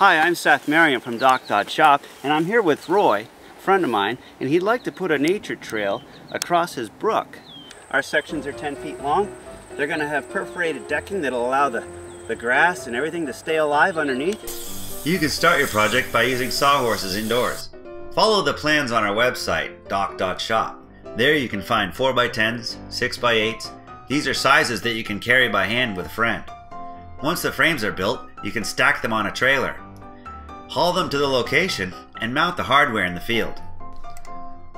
Hi, I'm Seth Merriam from Dock Shop, and I'm here with Roy, a friend of mine, and he'd like to put a nature trail across his brook. Our sections are 10 feet long. They're going to have perforated decking that'll allow the, the grass and everything to stay alive underneath. You can start your project by using sawhorses indoors. Follow the plans on our website, dock.shop. There you can find 4x10s, 6x8s. These are sizes that you can carry by hand with a friend. Once the frames are built, you can stack them on a trailer haul them to the location, and mount the hardware in the field.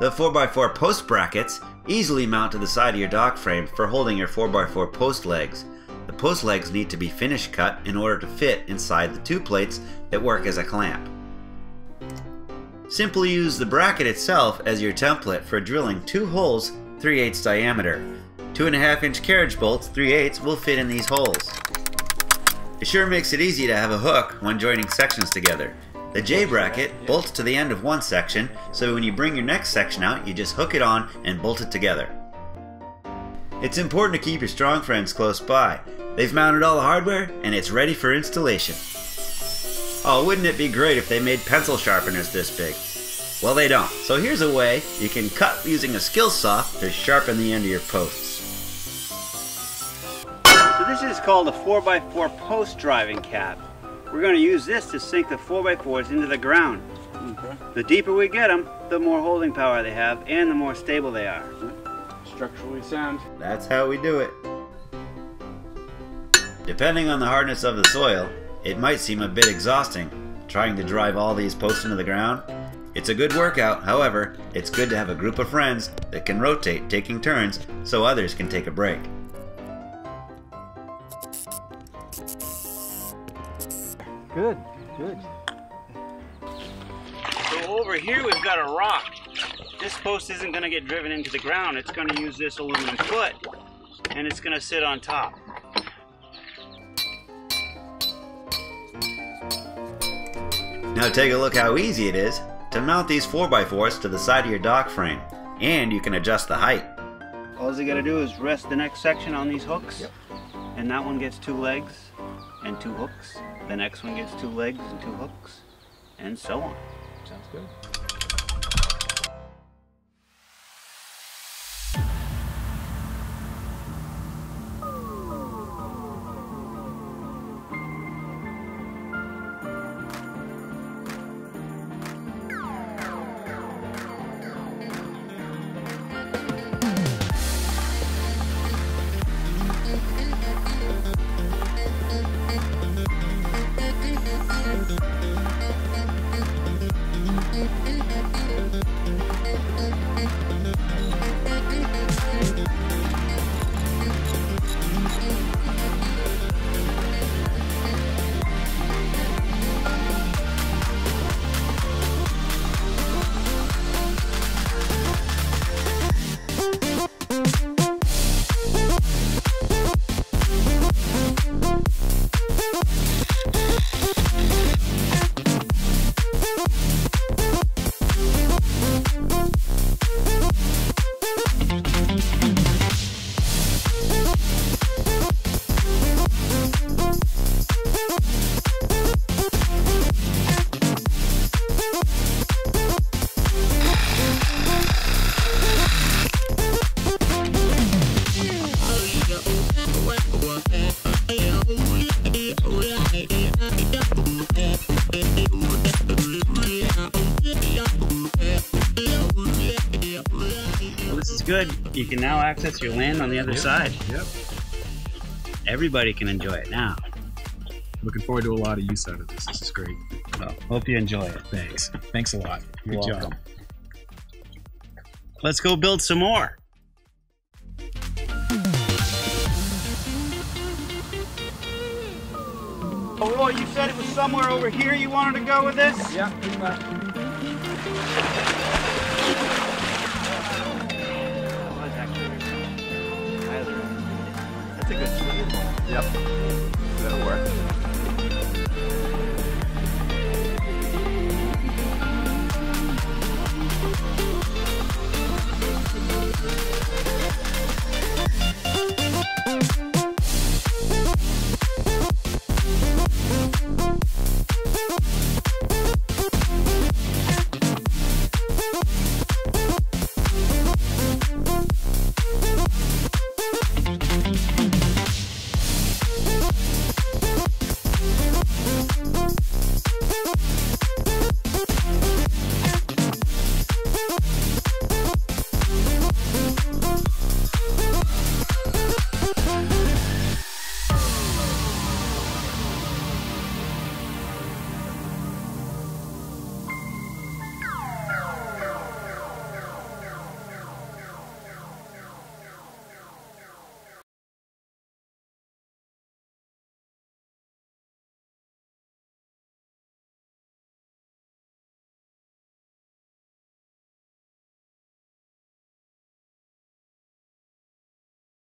The 4x4 post brackets easily mount to the side of your dock frame for holding your 4x4 post legs. The post legs need to be finish cut in order to fit inside the two plates that work as a clamp. Simply use the bracket itself as your template for drilling two holes 3 8 diameter. 2.5 inch carriage bolts 3 8 will fit in these holes. It sure makes it easy to have a hook when joining sections together. The J-bracket bolts to the end of one section, so when you bring your next section out, you just hook it on and bolt it together. It's important to keep your strong friends close by. They've mounted all the hardware, and it's ready for installation. Oh, wouldn't it be great if they made pencil sharpeners this big? Well, they don't. So here's a way you can cut using a skill saw to sharpen the end of your posts. So this is called a 4x4 post driving cap. We're going to use this to sink the 4x4s into the ground. Okay. The deeper we get them, the more holding power they have and the more stable they are. Structurally sound. That's how we do it. Depending on the hardness of the soil, it might seem a bit exhausting trying to drive all these posts into the ground. It's a good workout, however, it's good to have a group of friends that can rotate taking turns so others can take a break. Good, good. So over here we've got a rock. This post isn't going to get driven into the ground. It's going to use this aluminum foot and it's going to sit on top. Now take a look how easy it is to mount these 4x4s to the side of your dock frame. And you can adjust the height. All you gotta do is rest the next section on these hooks. Yep. And that one gets two legs and two hooks. The next one gets two legs and two hooks, and so on. Sounds good. Good. You can now access your land on the other yep. side. Yep. Everybody can enjoy it now. Looking forward to a lot of use out of this. This is great. Well, hope you enjoy it. Thanks. Thanks a lot. You're job. Welcome. Let's go build some more. Oh, Roy, you said it was somewhere over here you wanted to go with this? Yeah, That's a Yep. That'll work.